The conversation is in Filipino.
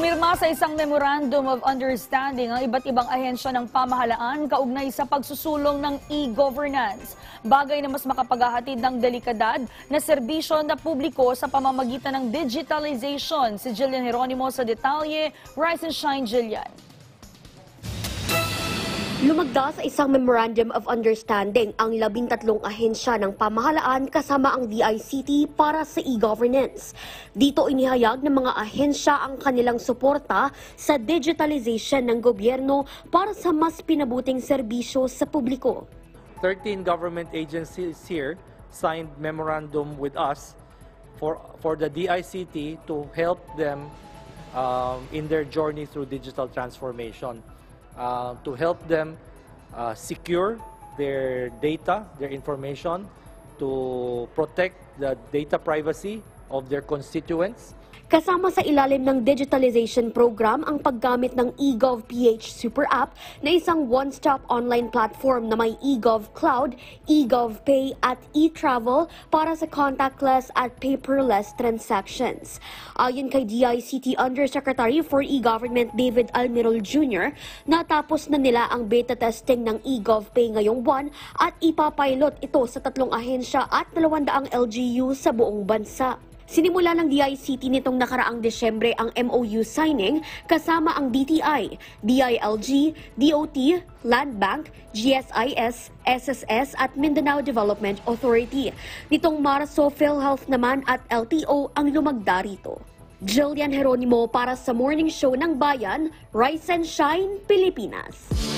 Pumirma sa isang Memorandum of Understanding ang iba't ibang ahensya ng pamahalaan kaugnay sa pagsusulong ng e-governance. Bagay na mas makapaghahatid ng delikadad na serbisyo na publiko sa pamamagitan ng digitalization. Si Jillian Heronimo sa detalye. Rise and shine, Jillian. Lumagda sa isang Memorandum of Understanding ang labintatlong ahensya ng pamahalaan kasama ang DICT para sa e-governance. Dito inihayag ng mga ahensya ang kanilang suporta sa digitalization ng gobyerno para sa mas pinabuting serbisyo sa publiko. 13 government agencies here signed memorandum with us for, for the DICT to help them um, in their journey through digital transformation, uh, to help them uh, secure their data, their information, to protect the data privacy of their constituents, Kasama sa ilalim ng digitalization program ang paggamit ng eGov PH Super App na isang one-stop online platform na may eGov Cloud, eGov Pay at eTravel para sa contactless at paperless transactions. Ayon kay DICT Undersecretary for E-Government David Almirol Jr., natapos na nila ang beta testing ng eGov Pay ngayong buwan at ipapilot ito sa tatlong ahensya at 200 LGU sa buong bansa. Sinimula ng DICT nitong nakaraang Desyembre ang MOU signing kasama ang DTI, DILG, DOT, Land Bank, GSIS, SSS at Mindanao Development Authority. Nitong Marso, PhilHealth naman at LTO ang lumagda rito. Jillian Heronimo para sa Morning Show ng Bayan, Rise and Shine, Pilipinas.